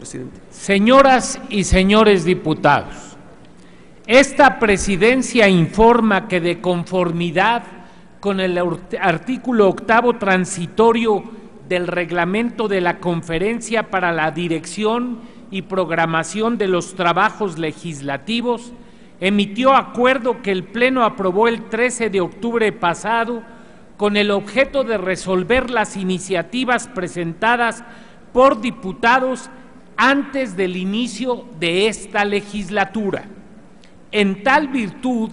presidente. Señoras y señores diputados, esta presidencia informa que de conformidad con el artículo octavo transitorio del reglamento de la Conferencia para la Dirección y Programación de los Trabajos Legislativos, emitió acuerdo que el Pleno aprobó el 13 de octubre pasado con el objeto de resolver las iniciativas presentadas por diputados antes del inicio de esta legislatura. En tal virtud,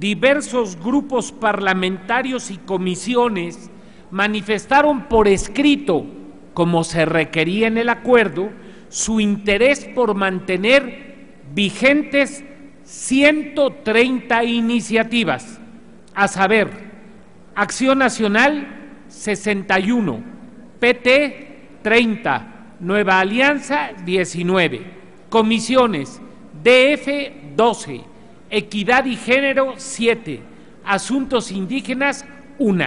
diversos grupos parlamentarios y comisiones manifestaron por escrito, como se requería en el acuerdo, su interés por mantener vigentes 130 iniciativas, a saber, Acción Nacional 61, PT 30, Nueva Alianza 19, Comisiones DF 12, Equidad y Género 7, Asuntos Indígenas 1.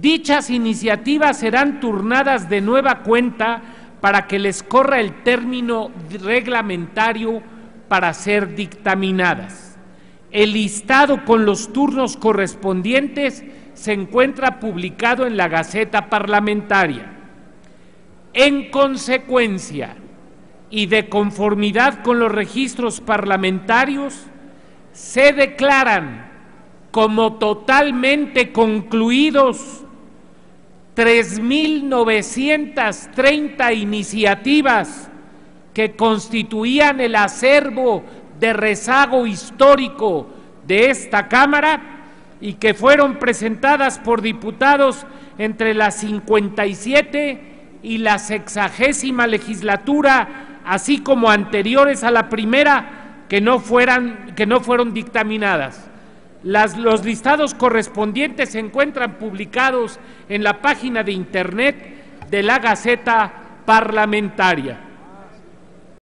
Dichas iniciativas serán turnadas de nueva cuenta para que les corra el término reglamentario para ser dictaminadas. El listado con los turnos correspondientes se encuentra publicado en la Gaceta Parlamentaria. En consecuencia y de conformidad con los registros parlamentarios, se declaran como totalmente concluidos 3.930 iniciativas que constituían el acervo de rezago histórico de esta Cámara y que fueron presentadas por diputados entre la 57 y la sexagésima legislatura, así como anteriores a la primera, que no, fueran, que no fueron dictaminadas. los listados correspondientes se encuentran publicados en la página de Internet de la Gaceta Parlamentaria.